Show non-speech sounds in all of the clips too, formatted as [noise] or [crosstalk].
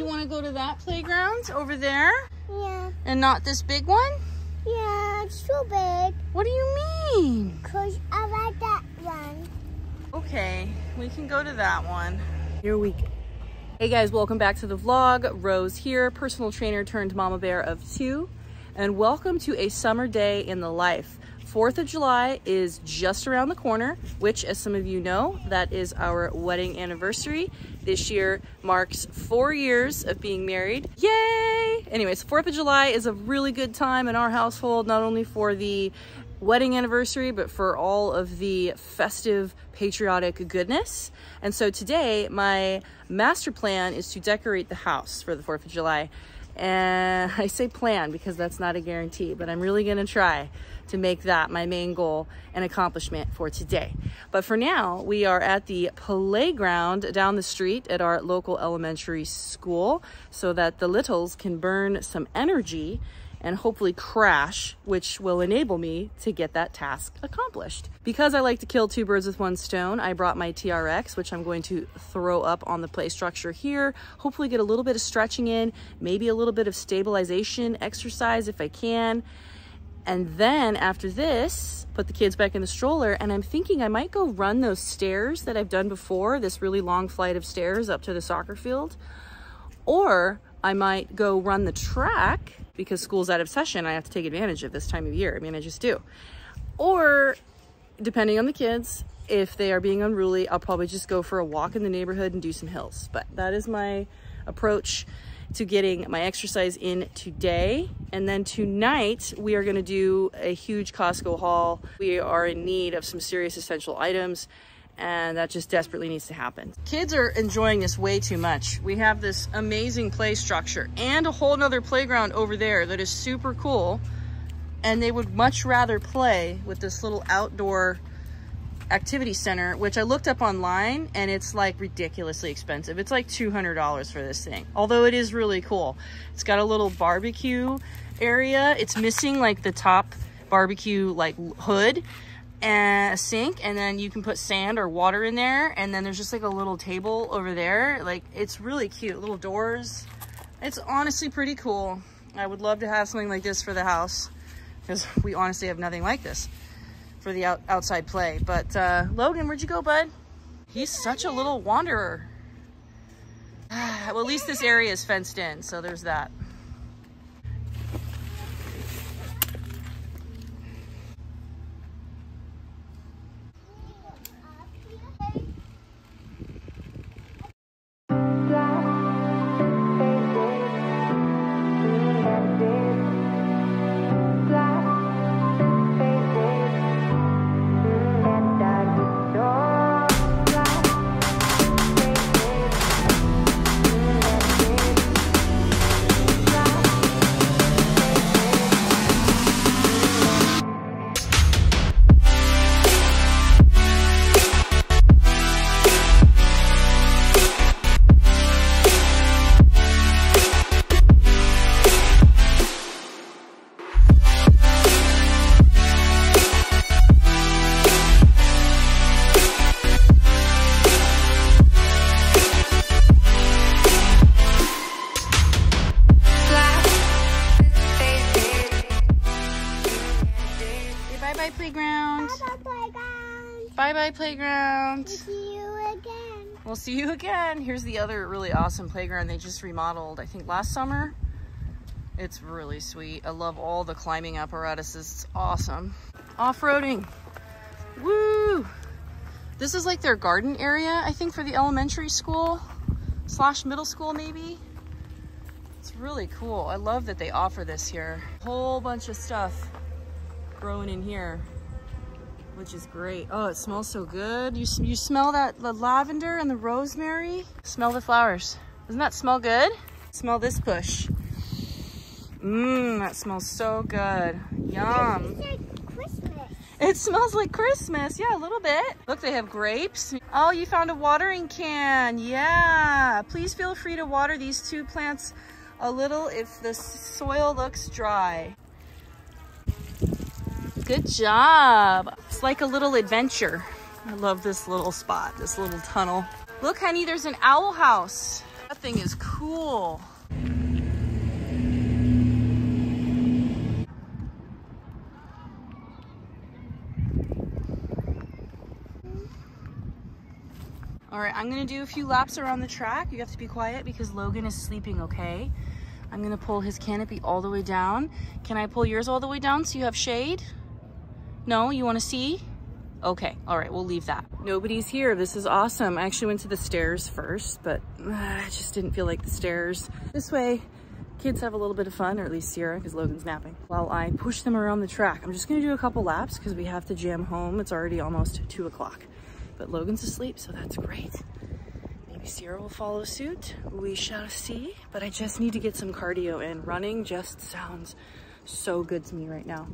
you want to go to that playground over there Yeah. and not this big one? Yeah, it's too big. What do you mean? Cause I like that one. Okay, we can go to that one. Here we go. Hey guys, welcome back to the vlog. Rose here, personal trainer turned mama bear of two, and welcome to a summer day in the life. 4th of July is just around the corner, which as some of you know, that is our wedding anniversary. This year marks four years of being married. Yay! Anyways, 4th of July is a really good time in our household, not only for the wedding anniversary, but for all of the festive patriotic goodness. And so today my master plan is to decorate the house for the 4th of July. And [laughs] I say plan because that's not a guarantee, but I'm really gonna try to make that my main goal and accomplishment for today. But for now, we are at the playground down the street at our local elementary school so that the littles can burn some energy and hopefully crash, which will enable me to get that task accomplished. Because I like to kill two birds with one stone, I brought my TRX, which I'm going to throw up on the play structure here, hopefully get a little bit of stretching in, maybe a little bit of stabilization exercise if I can. And then after this, put the kids back in the stroller and I'm thinking I might go run those stairs that I've done before, this really long flight of stairs up to the soccer field. Or I might go run the track because school's out of session. I have to take advantage of this time of year. I mean, I just do. Or depending on the kids, if they are being unruly, I'll probably just go for a walk in the neighborhood and do some hills. But that is my approach to getting my exercise in today. And then tonight, we are gonna do a huge Costco haul. We are in need of some serious essential items and that just desperately needs to happen. Kids are enjoying this way too much. We have this amazing play structure and a whole nother playground over there that is super cool. And they would much rather play with this little outdoor activity center, which I looked up online and it's like ridiculously expensive. It's like $200 for this thing, although it is really cool. It's got a little barbecue area. It's missing like the top barbecue like hood and a sink and then you can put sand or water in there and then there's just like a little table over there. Like it's really cute little doors. It's honestly pretty cool. I would love to have something like this for the house because we honestly have nothing like this for the out outside play. But uh logan where'd you go bud? He's such a little wanderer. [sighs] Well at least this area is fenced in so there's that playground. Bye-bye playground. We'll See you again. We'll see you again. Here's the other really awesome playground they just remodeled, I think last summer. It's really sweet. I love all the climbing apparatuses. It's awesome. Off-roading. Woo! This is like their garden area, I think, for the elementary school slash middle school, maybe. It's really cool. I love that they offer this here. Whole bunch of stuff growing in here, which is great. Oh, it smells so good. You, you smell that the lavender and the rosemary? Smell the flowers. Doesn't that smell good? Smell this push. Mmm, that smells so good. Yum. Like It smells like Christmas. Yeah, a little bit. Look, they have grapes. Oh, you found a watering can. Yeah. Please feel free to water these two plants a little if the soil looks dry. Good job. It's like a little adventure. I love this little spot, this little tunnel. Look, honey, there's an owl house. That thing is cool. All right, I'm gonna do a few laps around the track. You have to be quiet because Logan is sleeping, okay? I'm gonna pull his canopy all the way down. Can I pull yours all the way down so you have shade? No, you wanna see? Okay, all right, we'll leave that. Nobody's here, this is awesome. I actually went to the stairs first, but uh, I just didn't feel like the stairs. This way, kids have a little bit of fun, or at least Sierra, because Logan's napping, while I push them around the track. I'm just gonna do a couple laps because we have to jam home. It's already almost two o'clock but Logan's asleep, so that's great. Maybe Sierra will follow suit. We shall see, but I just need to get some cardio in. Running just sounds so good to me right now.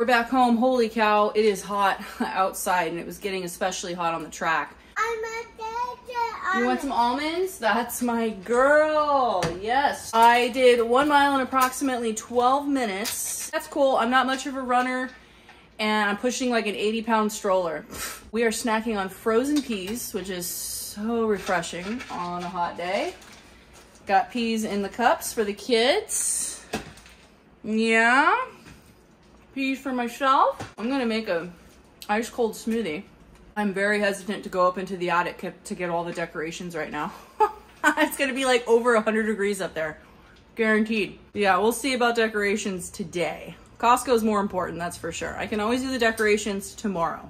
We're back home. Holy cow, it is hot [laughs] outside and it was getting especially hot on the track. I'm a You want some almonds? That's my girl. Yes. I did one mile in approximately 12 minutes. That's cool. I'm not much of a runner and I'm pushing like an 80 pound stroller. [laughs] We are snacking on frozen peas, which is so refreshing on a hot day. Got peas in the cups for the kids. Yeah. Peas for myself. I'm gonna make a ice cold smoothie. I'm very hesitant to go up into the attic to get all the decorations right now. [laughs] it's gonna be like over 100 degrees up there. Guaranteed. Yeah, we'll see about decorations today. Costco is more important, that's for sure. I can always do the decorations tomorrow.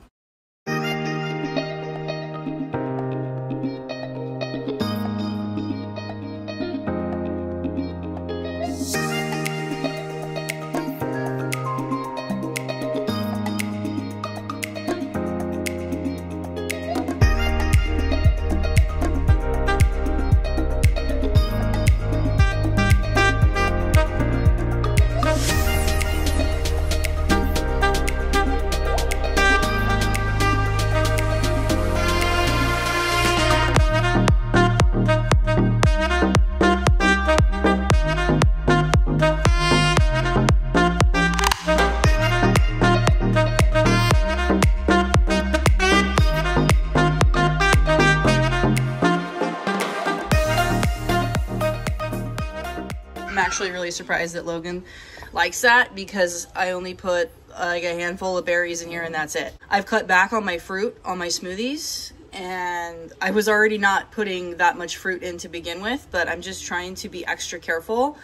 Surprised that Logan likes that because I only put uh, like a handful of berries in here and that's it. I've cut back on my fruit on my smoothies and I was already not putting that much fruit in to begin with, but I'm just trying to be extra careful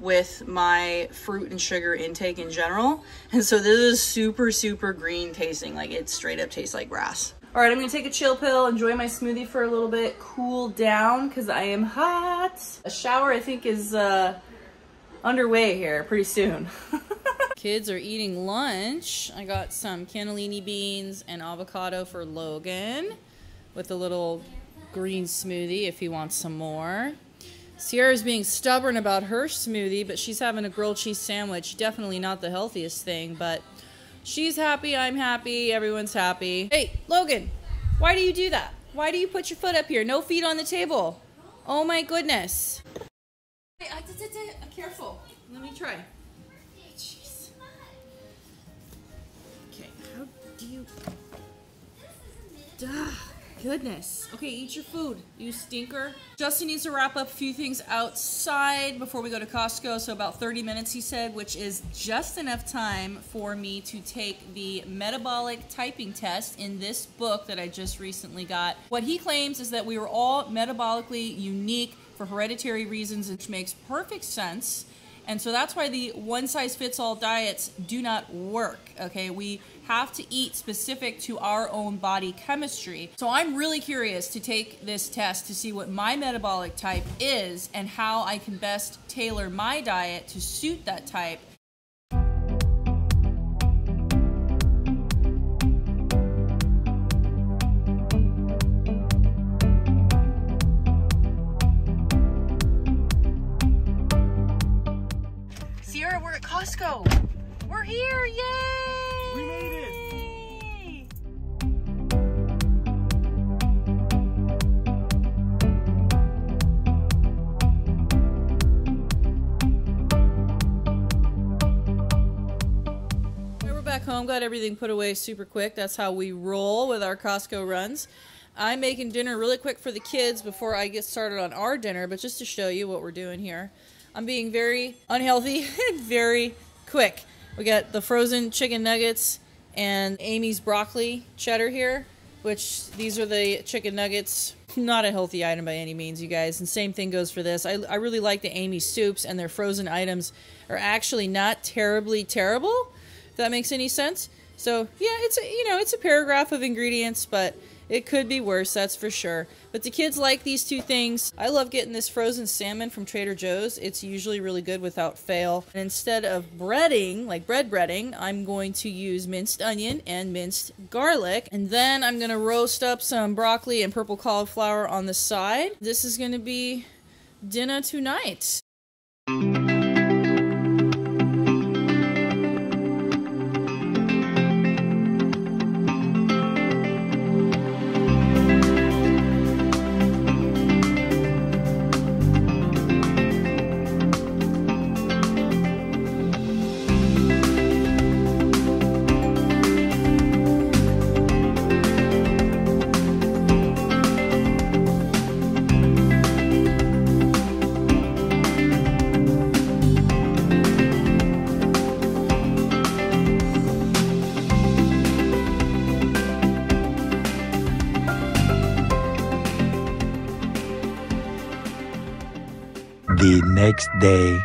with my fruit and sugar intake in general. And so this is super, super green tasting. Like it straight up tastes like grass. All right, I'm gonna take a chill pill, enjoy my smoothie for a little bit, cool down because I am hot. A shower I think is uh, underway here pretty soon. [laughs] Kids are eating lunch. I got some cannellini beans and avocado for Logan with a little green smoothie if he wants some more. Sierra's being stubborn about her smoothie, but she's having a grilled cheese sandwich. Definitely not the healthiest thing, but she's happy, I'm happy, everyone's happy. Hey, Logan, why do you do that? Why do you put your foot up here? No feet on the table. Oh my goodness. Hey, uh, t- t- t- careful. Let me try. Jeez. Okay, how do you... Duh. Goodness. Okay, eat your food, you stinker. Justin needs to wrap up a few things outside before we go to Costco. So about 30 minutes, he said, which is just enough time for me to take the metabolic typing test in this book that I just recently got. What he claims is that we were all metabolically unique for hereditary reasons, which makes perfect sense. And so that's why the one size fits all diets do not work. Okay, we have to eat specific to our own body chemistry. So I'm really curious to take this test to see what my metabolic type is and how I can best tailor my diet to suit that type. Costco. We're here, yay! We made it! back home, got everything put away super quick. That's how we roll with our Costco runs. I'm making dinner really quick for the kids before I get started on our dinner, but just to show you what we're doing here. I'm being very unhealthy [laughs] and very quick. We got the frozen chicken nuggets and Amy's broccoli cheddar here, which these are the chicken nuggets. Not a healthy item by any means, you guys. And same thing goes for this. I, I really like the Amy soups, and their frozen items are actually not terribly terrible, if that makes any sense. So, yeah, it's a, you know, it's a paragraph of ingredients, but it could be worse, that's for sure. But the kids like these two things. I love getting this frozen salmon from Trader Joe's. It's usually really good without fail. And instead of breading, like bread breading, I'm going to use minced onion and minced garlic. And then I'm going to roast up some broccoli and purple cauliflower on the side. This is going to be dinner tonight. Next day.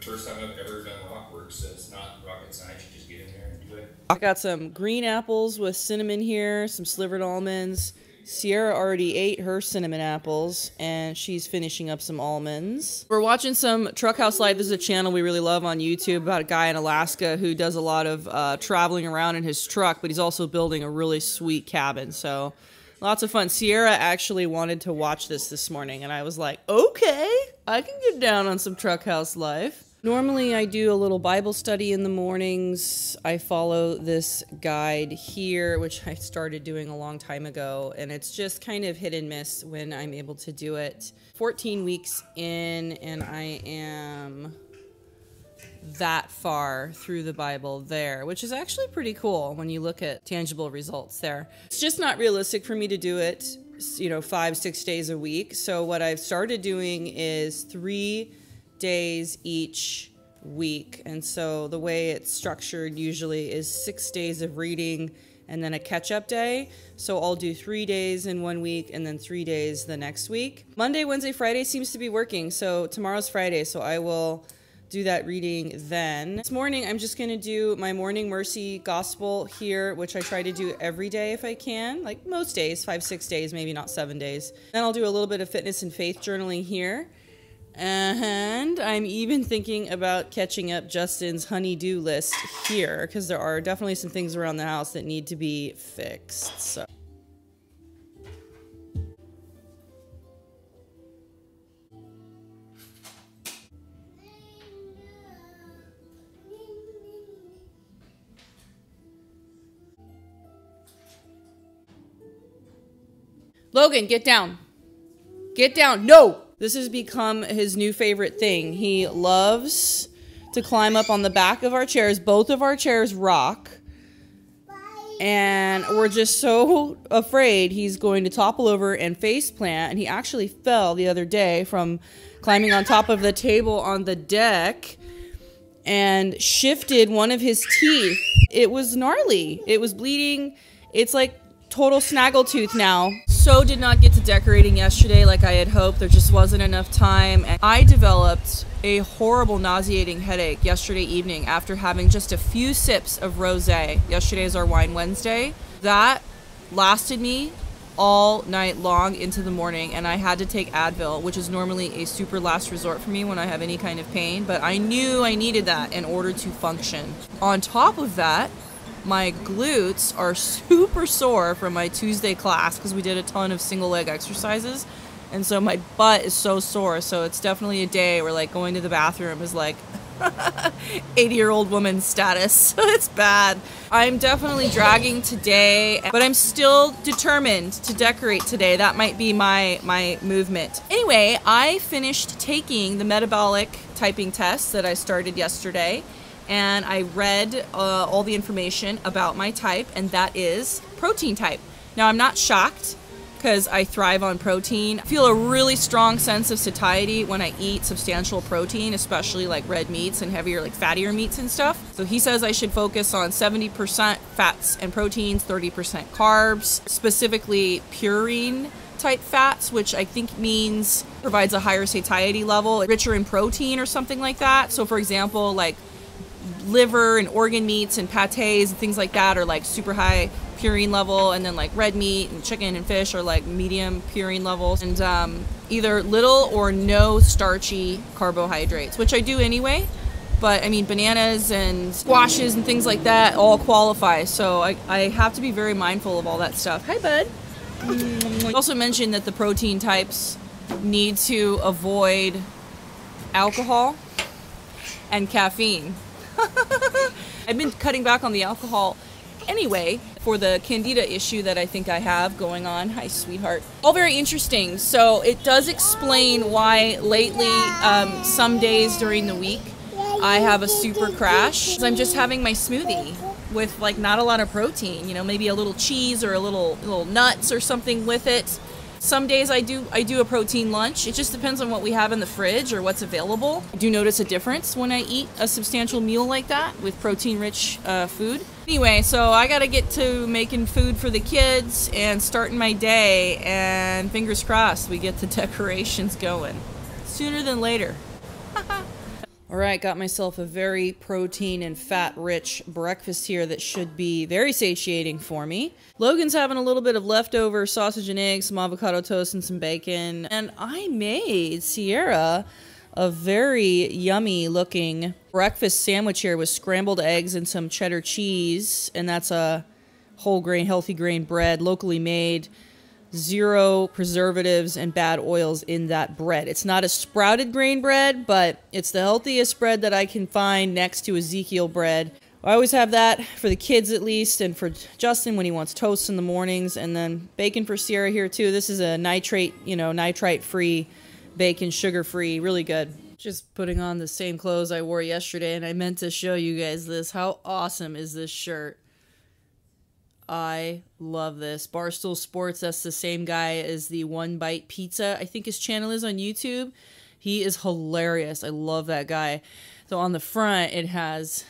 First time I've ever done Rockworks, so it's not rocket science. You just get in there and do it. I got some green apples with cinnamon here, some slivered almonds. Sierra already ate her cinnamon apples and she's finishing up some almonds. We're watching some Truck House Life. This is a channel we really love on YouTube about a guy in Alaska who does a lot of uh, traveling around in his truck, but he's also building a really sweet cabin. So lots of fun. Sierra actually wanted to watch this this morning and I was like, okay, I can get down on some Truck House Life. Normally, I do a little Bible study in the mornings. I follow this guide here, which I started doing a long time ago, and it's just kind of hit and miss when I'm able to do it. 14 weeks in, and I am that far through the Bible there, which is actually pretty cool when you look at tangible results there. It's just not realistic for me to do it, you know, five, six days a week. So, what I've started doing is three days each week. And so the way it's structured usually is six days of reading and then a catch up day. So I'll do three days in one week and then three days the next week. Monday, Wednesday, Friday seems to be working. So tomorrow's Friday. So I will do that reading then. This morning, I'm just going to do my morning mercy gospel here, which I try to do every day if I can, like most days, five, six days, maybe not seven days. Then I'll do a little bit of fitness and faith journaling here. And I'm even thinking about catching up Justin's honeydew list here because there are definitely some things around the house that need to be fixed. So. Logan, get down. Get down. No. This has become his new favorite thing. He loves to climb up on the back of our chairs. Both of our chairs rock. And we're just so afraid he's going to topple over and face plant. And he actually fell the other day from climbing on top of the table on the deck and shifted one of his teeth. It was gnarly. It was bleeding. It's like total snaggletooth now. So did not get to decorating yesterday like I had hoped. There just wasn't enough time. And I developed a horrible nauseating headache yesterday evening after having just a few sips of rosé. Yesterday is our wine Wednesday. That lasted me all night long into the morning and I had to take Advil, which is normally a super last resort for me when I have any kind of pain, but I knew I needed that in order to function. On top of that, my glutes are [laughs] super sore from my Tuesday class because we did a ton of single leg exercises. And so my butt is so sore. So it's definitely a day where like going to the bathroom is like [laughs] 80 year old woman status. [laughs] So it's bad. I'm definitely dragging today, but I'm still determined to decorate today. That might be my, my movement. Anyway, I finished taking the metabolic typing test that I started yesterday and I read uh, all the information about my type, and that is protein type. Now, I'm not shocked because I thrive on protein. I feel a really strong sense of satiety when I eat substantial protein, especially like red meats and heavier, like fattier meats and stuff. So he says I should focus on 70% fats and proteins, 30% carbs, specifically purine type fats, which I think means provides a higher satiety level, richer in protein or something like that. So, for example, like liver and organ meats and pates and things like that are like super high purine level, and then like red meat and chicken and fish are like medium purine levels, and um, either little or no starchy carbohydrates, which I do anyway. But I mean, bananas and squashes and things like that all qualify. So I, I have to be very mindful of all that stuff. Hi, bud. I also mentioned that the protein types need to avoid alcohol and caffeine. [laughs] I've been cutting back on the alcohol anyway for the candida issue that I think I have going on. Hi, sweetheart. All very interesting. So it does explain why lately, um, some days during the week, I have a super crash. I'm just having my smoothie with like not a lot of protein. You know, maybe a little cheese or a little little nuts or something with it. Some days I do I do a protein lunch. It just depends on what we have in the fridge or what's available. I do notice a difference when I eat a substantial meal like that with protein-rich uh, food. Anyway, so I gotta get to making food for the kids and starting my day. And fingers crossed, we get the [laughs] decorations going sooner than later. [laughs] All right, got myself a very protein and fat rich breakfast here that should be very satiating for me. Logan's having a little bit of leftover sausage and eggs, some avocado toast, and some bacon. And I made Sierra a very yummy looking breakfast sandwich here with scrambled eggs and some cheddar cheese. And that's a whole grain, healthy grain bread, locally made zero preservatives and bad oils in that bread. It's not a sprouted grain bread, but it's the healthiest bread that I can find next to Ezekiel bread. I always have that for the kids at least, and for Justin when he wants toast in the mornings, and then bacon for Sierra here too. This is a nitrate, you know, nitrite free bacon, sugar free, really good. Just putting on the same clothes I wore yesterday, and I meant to show you guys this. How awesome is this shirt? I love this. Barstool Sports, that's the same guy as the One Bite Pizza, I think his channel is on YouTube. He is hilarious. I love that guy. So on the front, it has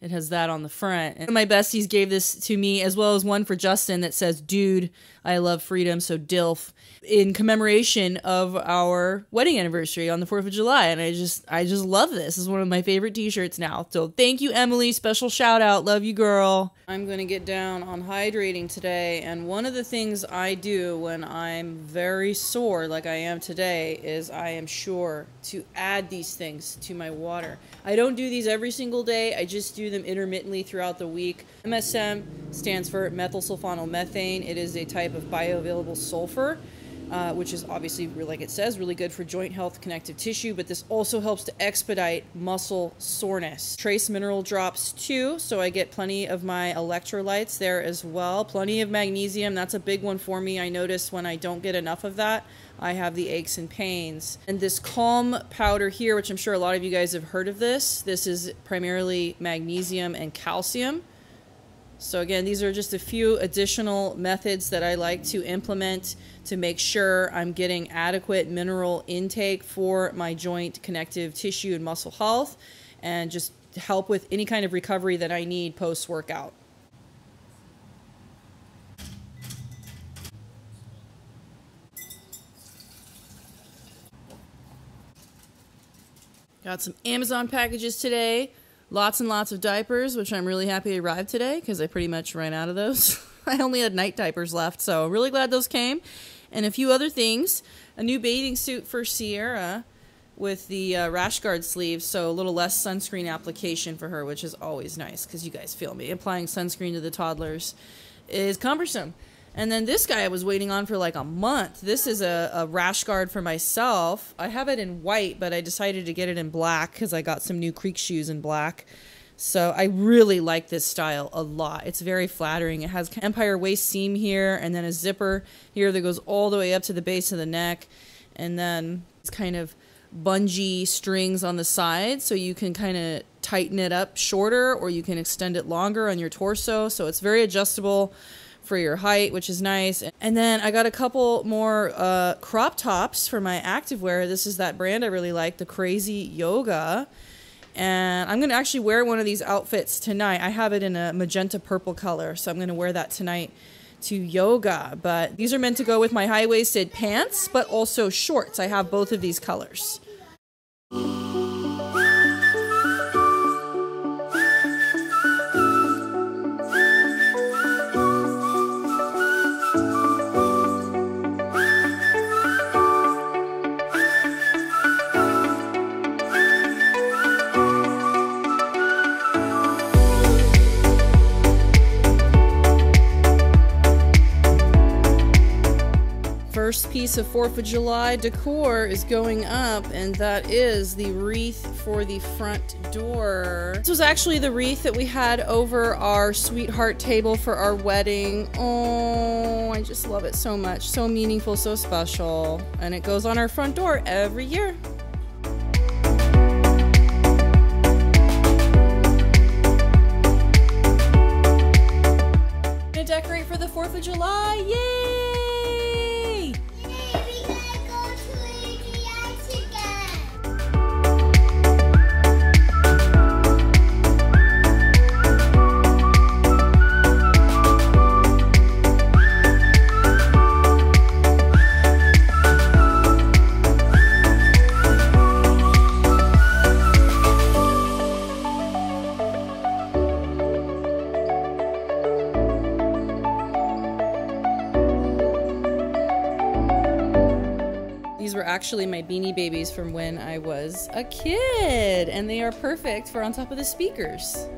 it has that on the front. And my besties gave this to me as well as one for Justin that says, Dude, I love freedom, so DILF in commemoration of our wedding anniversary on the 4th of July. And I just I just love this. This is one of my favorite t-shirts now. So thank you, Emily. Special shout out. Love you, girl. I'm gonna get down on hydrating today. And one of the things I do when I'm very sore, like I am today, is I am sure to add these things to my water. I don't do these every single day. I just do them intermittently throughout the week. MSM stands for methyl sulfonyl It is a type of bioavailable sulfur uh, which is obviously, like it says, really good for joint health, connective tissue, but this also helps to expedite muscle soreness. Trace mineral drops too, so I get plenty of my electrolytes there as well. Plenty of magnesium, that's a big one for me. I notice when I don't get enough of that, I have the aches and pains. And this Calm powder here, which I'm sure a lot of you guys have heard of this, this is primarily magnesium and calcium. So again, these are just a few additional methods that I like to implement to make sure I'm getting adequate mineral intake for my joint connective tissue and muscle health and just help with any kind of recovery that I need post workout. Got some Amazon packages today. Lots and lots of diapers, which I'm really happy arrived today because I pretty much ran out of those. [laughs] I only had night diapers left, so I'm really glad those came. And a few other things. A new bathing suit for Sierra with the uh, rash guard sleeves, so a little less sunscreen application for her, which is always nice because you guys feel me. Applying sunscreen to the toddlers is cumbersome. And then this guy I was waiting on for like a month. This is a, a rash guard for myself. I have it in white, but I decided to get it in black because I got some new Creek shoes in black. So I really like this style a lot. It's very flattering. It has empire waist seam here and then a zipper here that goes all the way up to the base of the neck. And then it's kind of bungee strings on the side so you can kind of tighten it up shorter or you can extend it longer on your torso. So it's very adjustable for your height, which is nice. And then I got a couple more uh, crop tops for my activewear. This is that brand I really like, the Crazy Yoga. And I'm going to actually wear one of these outfits tonight. I have it in a magenta purple color, so I'm going to wear that tonight to yoga. But these are meant to go with my high waisted pants, but also shorts. I have both of these colors. First piece of 4th of July decor is going up, and that is the wreath for the front door. This was actually the wreath that we had over our sweetheart table for our wedding. Oh, I just love it so much. So meaningful, so special. And it goes on our front door every year. Actually my beanie babies from when I was a kid, and they are perfect for on top of the speakers.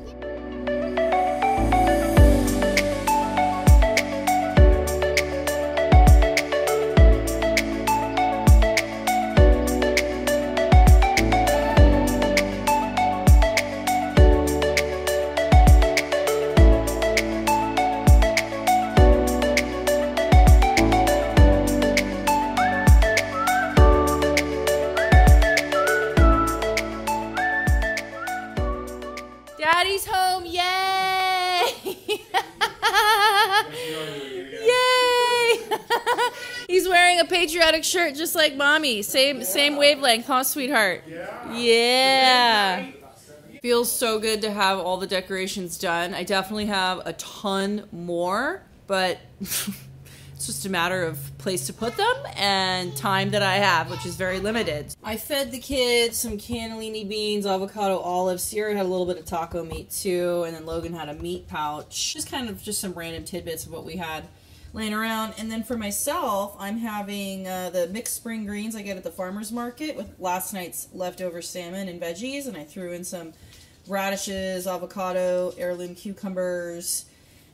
He's wearing a patriotic shirt just like mommy. Same same wavelength, huh, sweetheart? Yeah. Feels so good to have all the decorations done. I definitely have a ton more, but [laughs] it's just a matter of place to put them and time that I have, which is very limited. I fed the kids some cannellini beans, avocado, olives. Sierra had a little bit of taco meat too, and then Logan had a meat pouch. Just kind of just some random tidbits of what we had laying around. And then for myself, I'm having uh, the mixed spring greens I get at the farmer's market with last night's leftover salmon and veggies, and I threw in some radishes, avocado, heirloom cucumbers,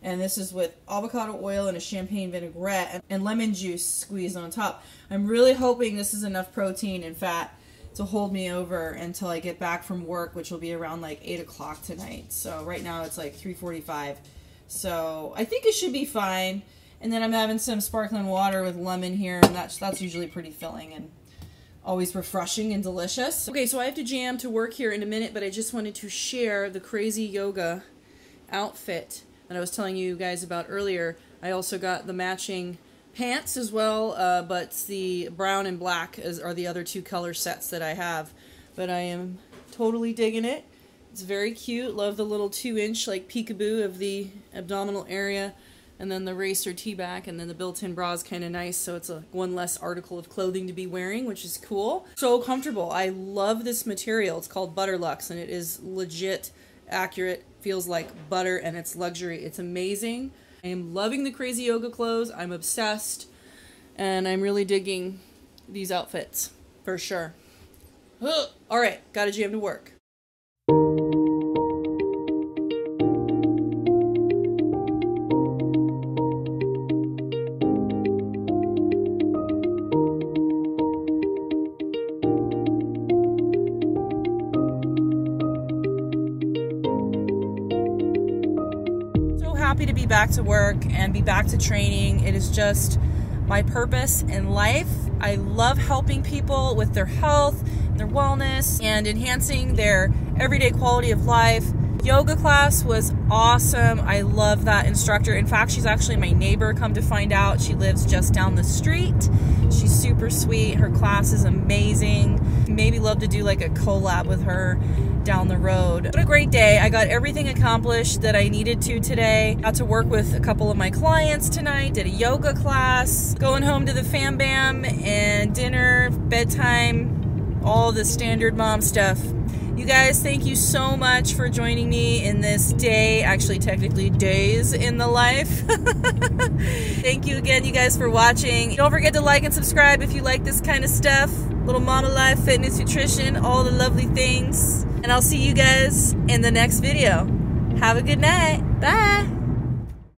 and this is with avocado oil and a champagne vinaigrette and, lemon juice squeezed on top. I'm really hoping this is enough protein and fat to hold me over until I get back from work, which will be around like eight o'clock tonight. So right now it's like 3:45. So I think it should be fine. And then I'm having some sparkling water with lemon here, and that's that's usually pretty filling and always refreshing and delicious. Okay, so I have to jam to work here in a minute, but I just wanted to share the crazy yoga outfit that I was telling you guys about earlier. I also got the matching pants as well, uh, but the brown and black is, are the other two color sets that I have. But I am totally digging it. It's very cute. Love the little two inch like peekaboo of the abdominal area. And then the racer T-back and then the built-in bra is kind of nice. So it's a one less article of clothing to be wearing, which is cool. So comfortable. I love this material. It's called Butterluxe and it is legit accurate. Feels like butter and it's luxury. It's amazing. I am loving the crazy yoga clothes. I'm obsessed. And I'm really digging these outfits for sure. All right, got to jam to work. Back to work and be back to training. It is just my purpose in life. I love helping people with their health, their wellness, and enhancing their everyday quality of life. Yoga class was awesome. I love that instructor. In fact, she's actually my neighbor, come to find out. She lives just down the street. She's super sweet. Her class is amazing. Maybe love to do like a collab with her down the road. What a great day. I got everything accomplished that I needed to today. Got to work with a couple of my clients tonight, did a yoga class, going home to the fam bam and dinner, bedtime, all the standard mom stuff. Guys, thank you so much for joining me in this day, actually technically days in the life. [laughs] thank you again, you guys, for watching. Don't forget to like and subscribe if you like this kind of stuff. Little Mama Life, fitness, nutrition, all the lovely things. And I'll see you guys in the next video. Have a good night. Bye.